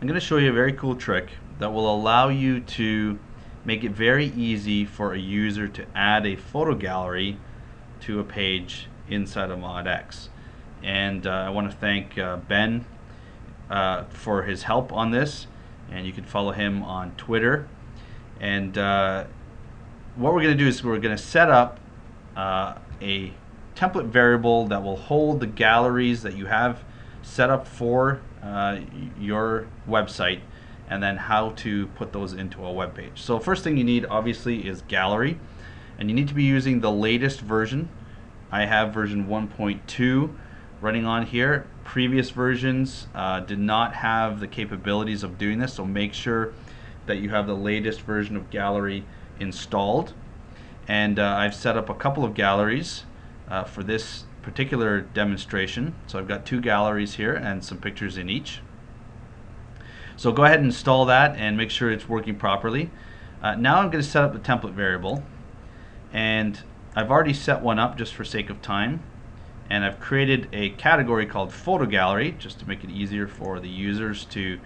I'm going to show you a very cool trick that will allow you to make it very easy for a user to add a photo gallery to a page inside of ModX. And uh, I want to thank uh, Ben uh, for his help on this. And you can follow him on Twitter. And uh, what we're going to do is we're going to set up uh, a template variable that will hold the galleries that you have set up for uh, your website and then how to put those into a web page. So first thing you need obviously is gallery and you need to be using the latest version. I have version 1.2 running on here. Previous versions uh, did not have the capabilities of doing this so make sure that you have the latest version of gallery installed and uh, I've set up a couple of galleries uh, for this particular demonstration. So I've got two galleries here and some pictures in each. So go ahead and install that and make sure it's working properly. Uh, now I'm going to set up the template variable and I've already set one up just for sake of time and I've created a category called photo gallery just to make it easier for the users to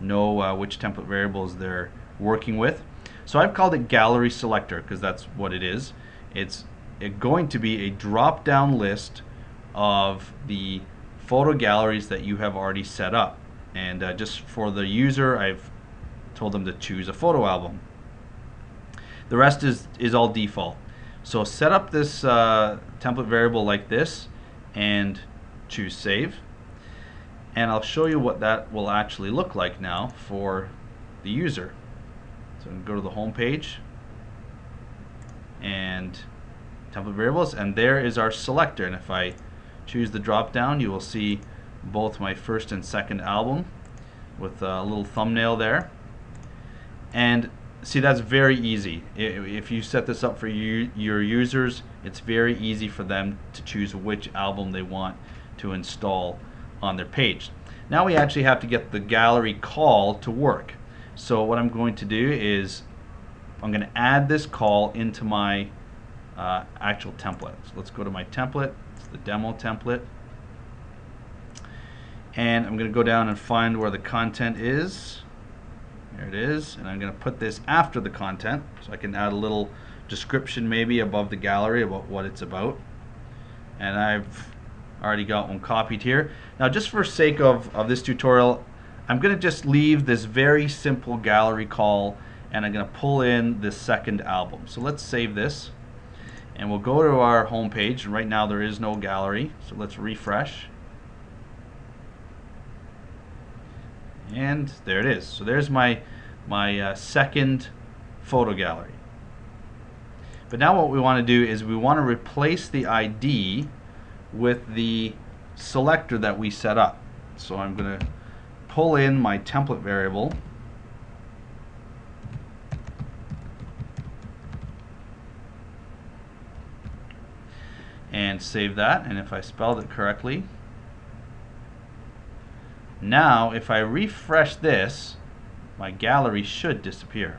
know uh, which template variables they're working with. So I've called it gallery selector because that's what it is. It's going to be a drop down list of the photo galleries that you have already set up. And uh, just for the user, I've told them to choose a photo album. The rest is, is all default. So set up this uh, template variable like this and choose save. And I'll show you what that will actually look like now for the user. So I'm go to the home page and template variables and there is our selector and if I choose the drop down. You will see both my first and second album with a little thumbnail there. And see that's very easy. If you set this up for you, your users it's very easy for them to choose which album they want to install on their page. Now we actually have to get the gallery call to work. So what I'm going to do is I'm going to add this call into my uh, actual template. So let's go to my template, the demo template. And I'm going to go down and find where the content is. There it is. And I'm going to put this after the content so I can add a little description maybe above the gallery about what it's about. And I've already got one copied here. Now just for sake of, of this tutorial, I'm going to just leave this very simple gallery call and I'm going to pull in the second album. So let's save this and we'll go to our home page. Right now there is no gallery, so let's refresh. And there it is. So there's my, my uh, second photo gallery. But now what we want to do is we want to replace the ID with the selector that we set up. So I'm going to pull in my template variable and save that. And if I spelled it correctly now if I refresh this my gallery should disappear.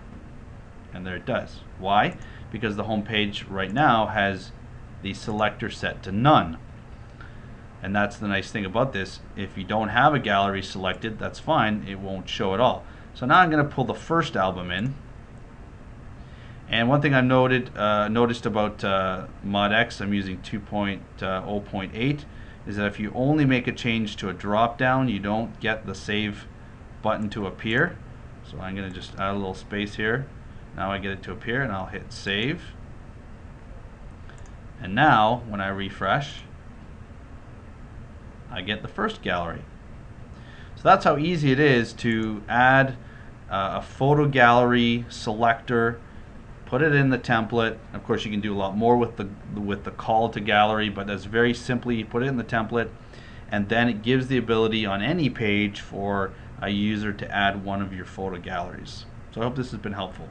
And there it does. Why? Because the home page right now has the selector set to none. And that's the nice thing about this. If you don't have a gallery selected that's fine. It won't show at all. So now I'm going to pull the first album in and one thing I noted uh, noticed about uh, ModX I'm using 2.0.8 is that if you only make a change to a drop down you don't get the save button to appear. So I'm going to just add a little space here. Now I get it to appear and I'll hit save. And now when I refresh I get the first gallery. So that's how easy it is to add uh, a photo gallery selector, put it in the template. Of course, you can do a lot more with the with the call to gallery, but that's very simply you put it in the template, and then it gives the ability on any page for a user to add one of your photo galleries. So I hope this has been helpful.